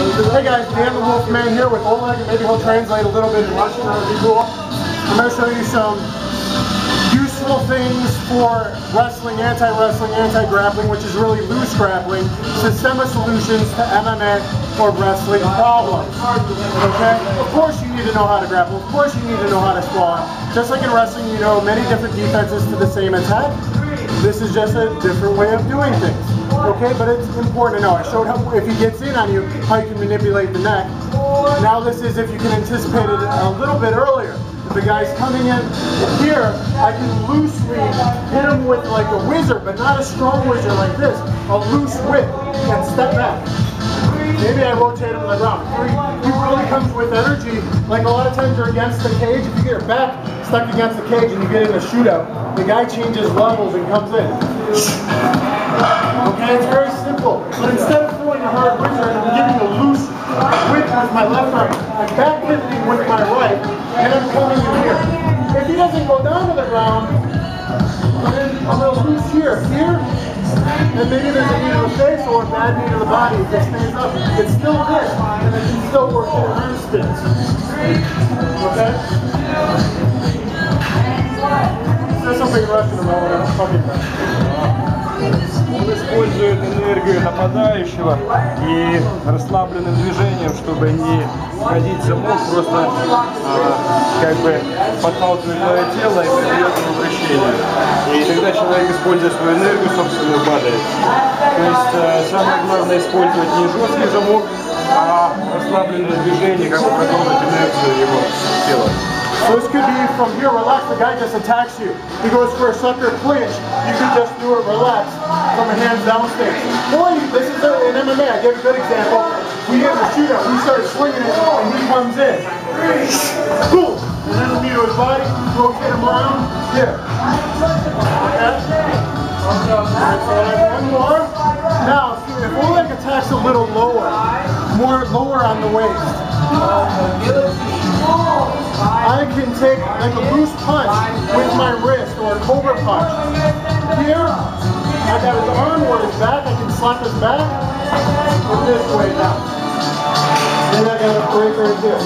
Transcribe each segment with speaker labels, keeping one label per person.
Speaker 1: Hey guys, Dan the Wolfman here with Oleg, and maybe he'll translate a little bit in Russian, that would be cool. I'm going to show you some useful things for wrestling, anti-wrestling, anti-grappling, which is really loose grappling, systemic solutions to MMA or wrestling problems. Okay? Of course you need to know how to grapple, of course you need to know how to squat. Just like in wrestling, you know many different defenses to the same attack. This is just a different way of doing things. Okay, but it's important to know. I showed how if he gets in on you, how you can manipulate the neck. Now this is if you can anticipate it a little bit earlier. If the guy's coming in here, I can loosely hit him with like a whizzer, but not a strong whizzer like this. A loose whip and step back. Maybe I rotate him to the ground. He really comes with energy. Like a lot of times you're against the cage. If you get your back stuck against the cage and you get in a shootout, the guy changes levels and comes in. Okay, it's very simple. But instead of throwing a hard whizzer, I'm giving a loose whip with my left arm. I'm back pivoting with my right, and I'm coming in here. If he doesn't go down to the ground, then I'm going to loose here. Here, and maybe there's a knee to the face or a bad knee to the body. If it stays up, it's still this, and it can still work in arm spins. Okay? Say something Russian about what I'm talking about.
Speaker 2: Он использует энергию нападающего и расслабленным движением, чтобы не входить в замок, просто а, как бы подталкивает твое тело и придает ему вращение. И тогда человек, используя свою энергию, собственную падает. То есть э, самое главное использовать не жесткий замок, а расслабленное движение, как бы продолжить инерцию его тела.
Speaker 1: So this could be from here, relax, the guy just attacks you. He goes for a sucker clinch, you can just do it relaxed from a hands down stance. Or you, this is a, an MMA, I gave a good example. We had the shootout, we started swinging it, and he comes in. Boom! And then the knee to his body, rotate him around, here. Okay? One more. Now, if Oleg attacks a little lower, more lower on the waist, take like a loose punch with my wrist or a cobra punch. Here, I got his arm or his back, I can slap his back or this way down. Then I got a break right there.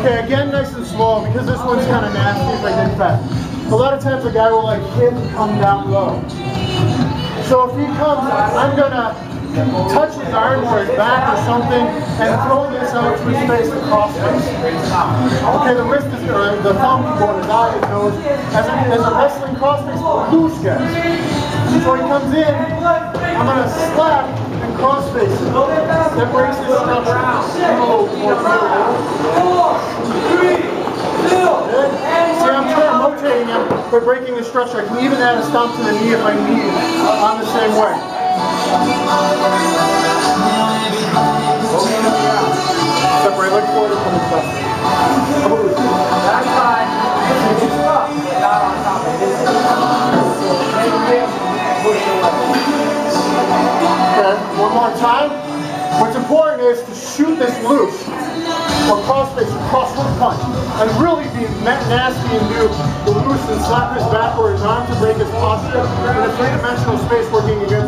Speaker 1: Okay, again nice and slow because this one's kind of nasty if I did fast. A lot of times a guy will like hit and come down low. So if he comes, I'm gonna touch his arm or his back or something and throw this out to his face across face. Okay, the wrist is, or the thumb to his eye, his nose. As a, as a wrestling cross face, loose guy. So he comes in, I'm going to slap and cross face him. That breaks his structure. Give him a little more See, I'm trying, I'm rotating him, but breaking the structure. I can even add a stomp to the knee if I need on the same way. One more time. What's important is to shoot this loose or cross face or cross punch and really be nasty and do the loose and slap his back or his arm to break his posture in a three-dimensional space working against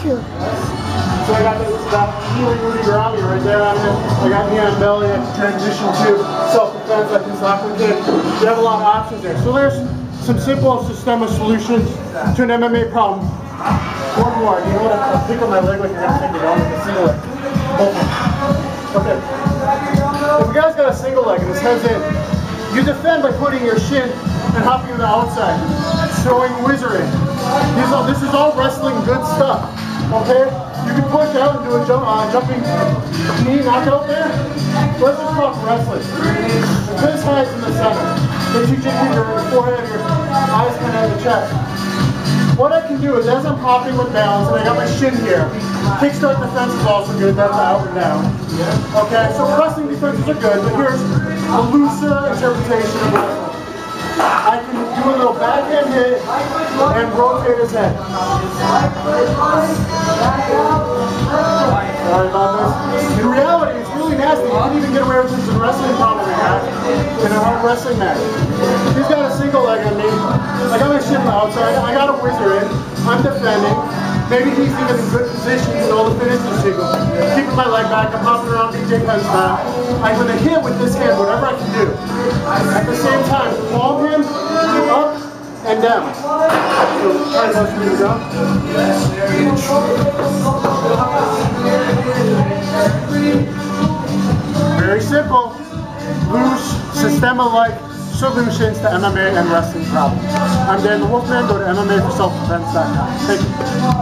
Speaker 1: So I got the, that healing Ude Garami right there on him. I got knee on belly. I transition to self-defense. Can slap him in. You have a lot of options there. So there's some simple systemic solutions to an MMA problem. One more. You know what? I'll pick on my leg like you're to take it on with a single leg. Okay. If a guy's got a single leg and his head's in, you defend by putting your shin and hopping to the outside, throwing. These this is all wrestling good stuff. Okay? You can push out and do a jump, uh, jumping knee knockout there. Let's just talk wrestling. This high's in the center. Then you just your forehead, your eyes kind of the chest. What I can do is as I'm hopping with balance, and I got my shin here, kickstart defense is also good, that's out and down. Okay, so pressing defenses are good, but here's a looser interpretation of wrestling. I do a little backhand hit and rotate his head. In reality, it's really nasty. You can even get away with this in wrestling probably. back in a hard wrestling match. He's got a single leg on me. I got my shit outside. I got a whizzer in. I'm defending. Maybe he's even in good positions and all the finishing single. Keeping my leg back. I'm hopping around BJ Penn style. I'm going to hit with this hand whatever I can do. At the same time, palm him and down. So try to. Very simple. Loose, systema-like solutions to MMA and wrestling problems. I'm Dan the Wolfman. Go to MMAforselfdefense.com. Thank you.